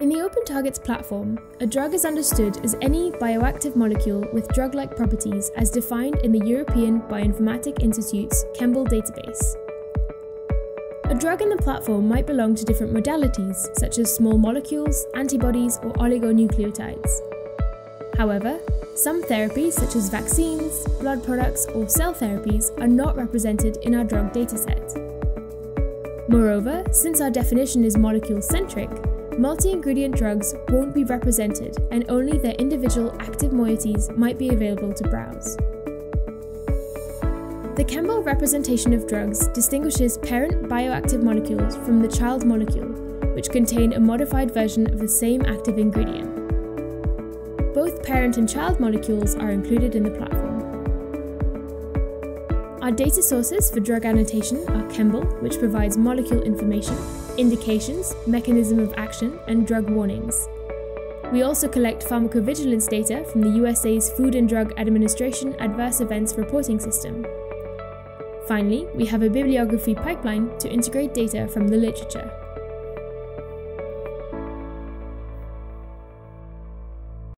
In the Open Targets platform, a drug is understood as any bioactive molecule with drug like properties as defined in the European Bioinformatic Institute's ChEMBL database. A drug in the platform might belong to different modalities, such as small molecules, antibodies, or oligonucleotides. However, some therapies, such as vaccines, blood products, or cell therapies, are not represented in our drug dataset. Moreover, since our definition is molecule centric, multi ingredient drugs won't be represented and only their individual active moieties might be available to browse. The ChEMBL representation of drugs distinguishes parent bioactive molecules from the child molecule, which contain a modified version of the same active ingredient. Both parent and child molecules are included in the platform. Our data sources for drug annotation are ChEMBL, which provides molecule information, indications, mechanism of action, and drug warnings. We also collect pharmacovigilance data from the USA's Food and Drug Administration Adverse Events Reporting System. Finally, we have a bibliography pipeline to integrate data from the literature.